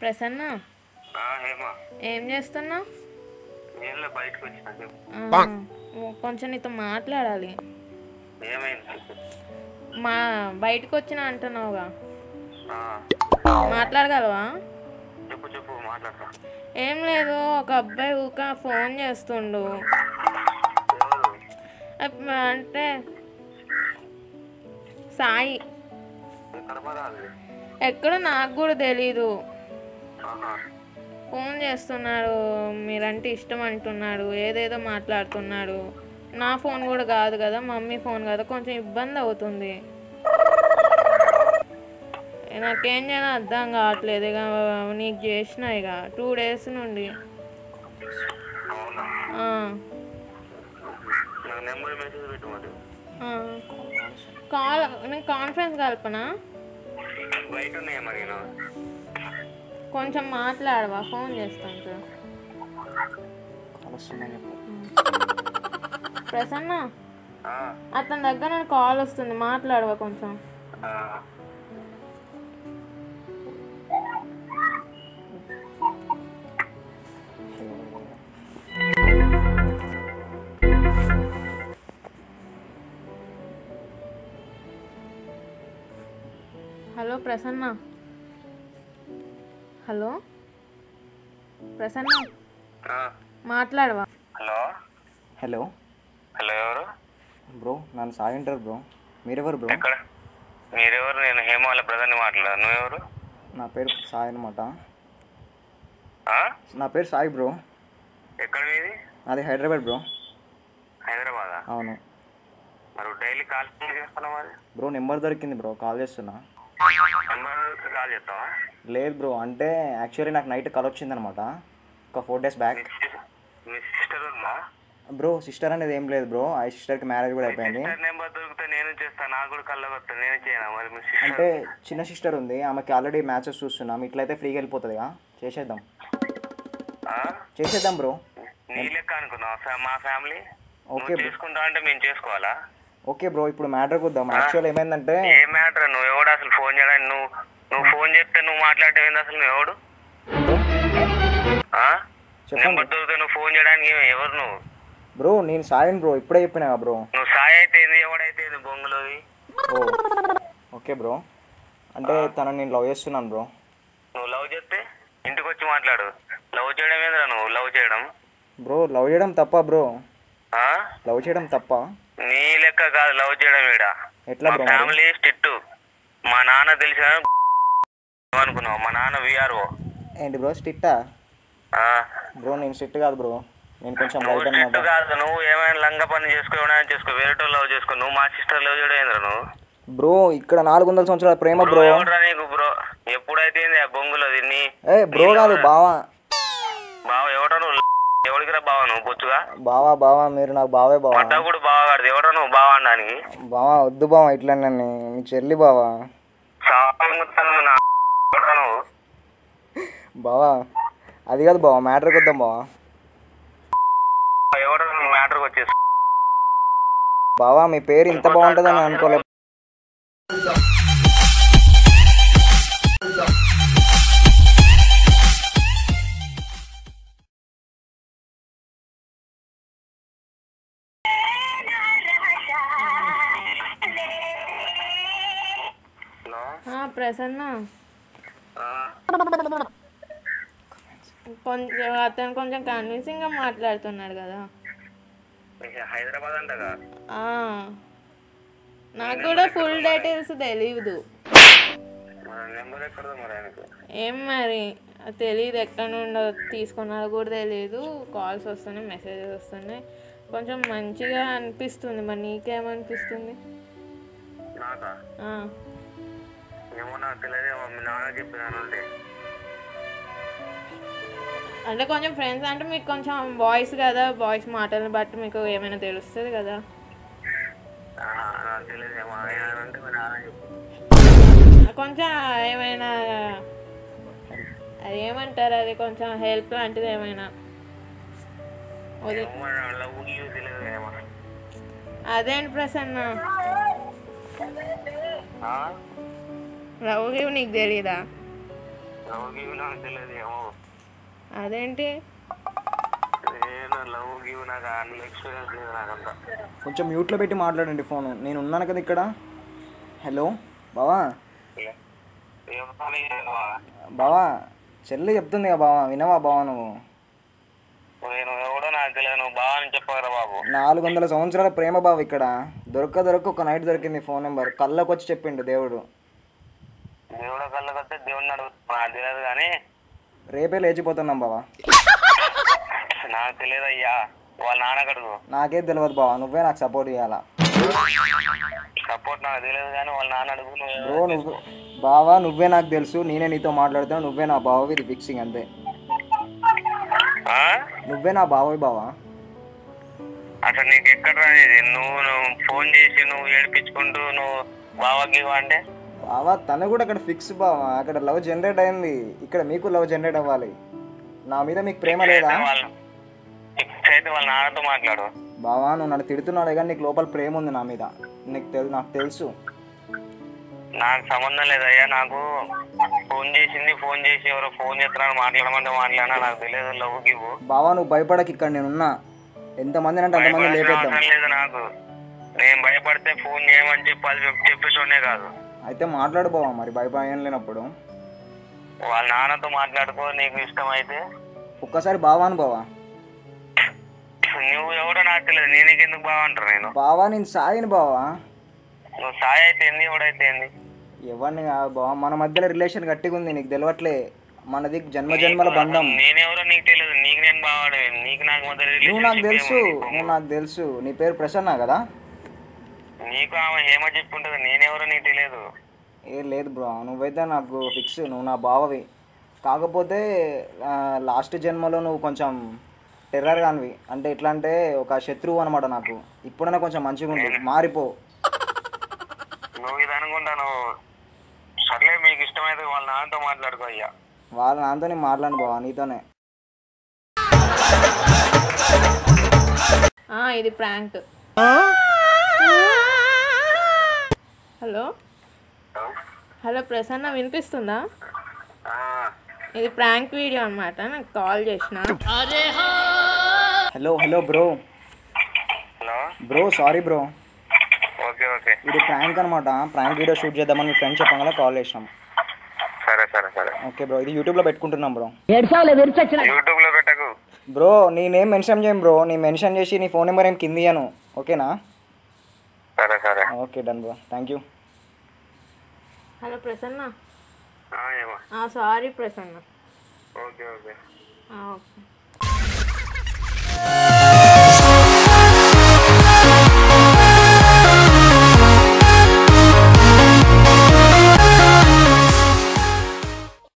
ప్రసన్న? ఆ, హేమా ఏం చేస్తున్నావు. కొంచెం నీతో మాట్లాడాలి. మా బయటకు వచ్చిన అంటున్నావుగా. ఆ, మాట్లాడగలవా? ఏం లేదు ఒక అబ్బాయి ఊక ఫోన్ చేస్తుండు. అంటే సాయి. ఎక్కడ నాకు కూడా తెలీదు. ఫోన్ చేస్తున్నాడు మీరంటే ఇష్టం అంటున్నాడు ఏదేదో మాట్లాడుతున్నాడు. నా ఫోన్ కూడా కాదు కదా మమ్మీ ఫోన్ కదా కొంచెం ఇబ్బంది అవుతుంది. నాకేం చేయాలో అర్థం కావట్లేదు ఇక నీకు చేసిన ఇక టూ డేస్ నుండి. కాల్ నేను కాన్ఫరెన్స్ కలపనా? కొంచెం మాట్లాడవా ఫోన్ చేస్తాను సార్ ప్రసన్న? అతని దగ్గర నుండి కాల్ వస్తుంది మాట్లాడవా కొంచెం. హలో ప్రసన్న. హలో? ప్రసన్న? ఆ. మాట్లాడవా? హలో? హలో. హలో ఎవరు? బ్రో నన్ను సాయి అంటారు బ్రో. మీరెవరు బ్రో? ఎక్కడ? మీరెవరు? నేను హేమ వాళ్ళ బ్రదర్ని మాట్లాడా నువ్వెవరు? నా పేరు సాయి అనమాట ఆ? నా పేరు సాయి బ్రో. ఎక్కడ మీది? నాది హైదరాబాద్ బ్రో. హైదరాబాదా? అవును. మరి డైలీ కాల్ చేస్తున్నావు మరి? బ్రో నెంబర్ దొరికింది బ్రో. కాల్ చేస్తున్నా. లేదు బ్రో అంటే యాక్చువల్లీ నాకు నైట్ కల్ వచ్చిందనమాట. ఒక four days back bro sister అనేది ఏం లేదు బ్రో. ఆ సిస్టర్కి మ్యారేజ్ కూడా అయిపోయింది. అంటే చిన్న సిస్టర్ ఉంది ఆమెకి ఆల్రెడీ మ్యాచెస్ చూస్తున్నాం. ఇట్లయితే ఫ్రీగా వెళ్ళిపోతుందిగా. చేసేద్దాం. చేసేద్దాం బ్రో. నీ లెక్క అనుకున్నావు? మా ఫ్యామిలీ ఓకే చేసుకుంటా అంటే మేము చేసుకోవాలా? ఓకే బ్రో ఇప్పుడు మ్యాటర్కి వద్దాం యాక్చువల్ ఏమైందంటే ఏ మ్యాటర్? నువ్వు ఎవడు అసలు ఫోన్ చేయడానికి? నువ్వు నువ్వు ఫోన్ చేస్తే నువ్వు మాట్లాడటం ఏంది అసలు? నువ్వు ఎవడు? నెంబర్ దొరికితే నువ్వు ఫోన్ చేయడానికి ఎవరు నువ్వు? బ్రో నేను సాయన్ బ్రో ఇప్పుడే చెప్పినా బ్రో. నువ్వు సాయి అయితే ఏంది? ఎవడైతే ఏంది? బొంగులోది ఓకే బ్రో. అంటే తనని నేను లవ్ చేస్తున్నాను బ్రో. నువ్వు లవ్ చేస్తే ఇంటికి వచ్చి మాట్లాడు. లవ్ చేయడం ఏందిరా నువ్వు? లవ్ చేయడం? బ్రో లవ్ చేయడం తప్ప బ్రో. ఆ? లవ్ చేయడం తప్ప. లెక్క కాదు లవ్ చేయడం ఈడ. ఎట్లా మా బ్రో? ఫ్యామిలీ స్టిట్టు. మా నాన్న తెలిసిన అనుకున్నావు మా నాన్న విఆర్ఓ ఏంటి బ్రో స్ట్రిక్టా బ్రో నేను స్ట్రిక్ట్ కాదు బ్రో. నేను కొంచెం నువ్వు లైట్ స్ట్రిక్ట్ కాదు నువ్వు ఏమైనా లంగ పని చేసుకో ఏమైనా చేసుకో వేరేటో లవ్ చేసుకో నువ్వు మా సిస్టర్ లవ్ చేయడం ఏంద్రా నువ్వు? బ్రో ఇక్కడ నాలుగు వందల సంవత్సరాల ప్రేమ బ్రో బ్రో. ఎవడురా నీకు బ్రో? ఎప్పుడైతే ఏంది ఆ బొంగులో నీ ఏ బ్రో కాదు బావా. బావ ఎవడో నువ్వు? ఎవడికిరా బావ నువ్వు? బావా బావా మీరు నాకు బావే బావా. పడ్డా కూడా బావ కాదు ఎవడో నువ్వు బావ అనడానికి? బావా వద్దు బావా ఇట్లా నన్ను మీ చెల్లి బావా. బావా అది కాదు బావా మ్యాటర్కి వద్దాం బావా. ఎవడో నువ్వు మ్యాటర్కి వచ్చేసి బావా మీ పేరు ఇంత బాగుంటుందని అనుకోలేదు ప్రసన్న కొంచెం అతను కొంచెం కన్విన్సింగ్గా మాట్లాడుతున్నాడు కదా హైదరాబాద్ అంటగా ఆ, నాకు కూడా ఫుల్ డీటెయిల్స్ తెలియదు ఏం మరి తెలియదు ఎక్కడ నుండో తీసుకున్నారో కూడా తెలియదు కాల్స్ వస్తున్నాయి మెసేజెస్ వస్తున్నాయి కొంచెం మంచిగా అనిపిస్తుంది మరి నీకేమనిపిస్తుంది ఏమో నాకు మీ నాన్న చెప్పినాను ఉంటే అంటే కొంచెం ఫ్రెండ్స్ అంటే మీకు కొంచెం బాయ్స్ కదా బాయ్స్ మాటలను బట్టి మీకు ఏమైనా తెలుస్తుంది కదా. అంటే కొంచెం ఏమైనా అది ఏమంటారు అది కొంచెం హెల్ప్ లాంటిది ఏమైనా? అదేంటి ప్రసన్న? ఆ? లవ్ గివ్ నీకు తెలీదా? లవ్ గివ్ నాకు తెలియదు ఏమో. అదేంటి? నేను లవ్ గివ్ నాకు అన్ని ఎక్స్పీరియన్స్ లేదు నాకంతా. కొంచెం మ్యూట్లో పెట్టి మాట్లాడండి ఫోను. నేను ఉన్నాను కదా ఇక్కడ. హలో బావా? బావా. చెల్లి చెప్తుంది కదా బావా. వినవా బావా నువ్వు? నాలుగు వందల సంవత్సరాల ప్రేమ బావ ఇక్కడ. దొరక దొరక ఒక నైట్ దొరికింది ఫోన్ నెంబర్. కళ్ళకు వచ్చి చెప్పిండు దేవుడు. దేవుడు కళ్ళకి వస్తే దేవుడిని అడుగుతా నాకు తెలియదు కానీ రేపే లేచిపోతున్నాం బావా. నాకు తెలియదు అయ్యా వాళ్ళ నాన్న అడుగు. నాకే తెలియదు బావా నువ్వే నాకు సపోర్ట్ చేయాలా? సపోర్ట్ నాకు తెలియదు కానీ వాళ్ళ నాన్న అడుగు నువ్వు బ్రో నువ్వు బావా నువ్వే నాకు తెలుసు నేనే నీతో మాట్లాడుతాను నువ్వే నా బావ ఇది ఫిక్సింగ్ అంతే. ఆ? నువ్వే నా బావవి బావా. అసలు నీకు ఎక్కడ నువ్వు నువ్వు ఫోన్ చేసి నువ్వు ఏడిపించుకుంటూ నువ్వు బావకి అంటే? బావా తను కూడా అక్కడ ఫిక్స్ బావా. అక్కడ లవ్ జనరేట్ అయింది. ఇక్కడ మీకు లవ్ జనరేట్ అవ్వాలి. నా మీద మీకు ప్రేమ లేదా? బావా నువ్వు నన్ను తిడుతున్నాడే కానీ నీకు లోపల ప్రేమ ఉంది నా మీద. నీకు తెలు నాకు తెలుసు. నాకు సంబంధం లేదయ్యా నాకు ఫోన్ చేసింది ఫోన్ చేసి ఎవరో ఫోన్ చేస్తున్నాను మాట్లాడమంటే మాట్లాడినా నాకు తెలియదు. Love give. బావా నువ్వు భయపడకి ఇక్కడ నేనున్నా. ఎంతమంది అంటే అంతమంది లేదు నాకు. నేను భయపడితే ఫోన్ చేయమని చెప్పి అది చెప్పేటోనే కాదు. అయితే మాట్లాడు బావా మరి భయపడేం లేనప్పుడు. వాళ్ళ నాన్నతో మాట్లాడుకో నీకు ఇష్టమైతే ఒక్కసారి బావాను బావా నువ్వు ఎవడో నాకు తెలియదు నేను ఎందుకు బాగుంటారు నేను? బావా నేను సాయిని బావా నువ్వు సాయి అయితే ఏంది ఎవడైతే ఏంది? ఎవరిని కాదు బావా మన మధ్యలో రిలేషన్ గట్టిగా ఉంది నీకు తెలియట్లే మనది జన్మ జన్మల బంధం. నేనెవరో నీకు తెలియదు నీకు నేను బావాడు నీకు నాకు మధ్య నువ్వు నాకు తెలుసు? నువ్వు నాకు తెలుసు. నీ పేరు ప్రసన్న కదా? నీకు ఆమె హేమ చెప్పుంటది నేనెవరో నీకు తెలియదు. ఏ లేదు బ్రో నువ్వైతే నాకు ఫిక్స్ నువ్వు నా బావవి. కాకపోతే లాస్ట్ జన్మలో నువ్వు కొంచెం టెర్రర్ కానివి అంటే ఎట్లా అంటే ఒక శత్రువు అనమాట నాకు. ఇప్పుడైనా కొంచెం మంచిగా ఉంది మారిపో. నువ్వు ఇది అనుకుంటాను. సర్లే మీకు ఇష్టమైతే వాళ్ళ నాన్నతో మాట్లాడుకో అయ్యా. వాళ్ళ నాన్నతోనే మాట్లాడు బావా నీతోనే. ఆ, ఇది ప్రాంక్. హలో? హలో? ప్రసన్న వినిపిస్తుందా? ఇది ప్రాంక్ వీడియో అన్నమాట నాకు కాల్ చేసిన. Hello hello bro. Hello? Bro sorry bro. Okay okay. ఇది ప్రాంక్ అనమాట ప్రాంక్ వీడియో షూట్ చేద్దామని మీ ఫ్రెండ్ చెప్పగానే కాల్ చేసినాం. సరే సరే సరే. ఓకే బ్రో ఇది యూట్యూబ్లో పెట్టుకుంటున్నాం బ్రో. యూట్యూబ్లో పెట్టకు. బ్రో నేనేం మెన్షన్ చేయం బ్రో. నేను మెన్షన్ చేసి నీ ఫోన్ నెంబర్ ఏం కింద ఇయ్యను ఓకేనా? Okay done bro thank you hello Prasanna sorry Prasanna okay okay okay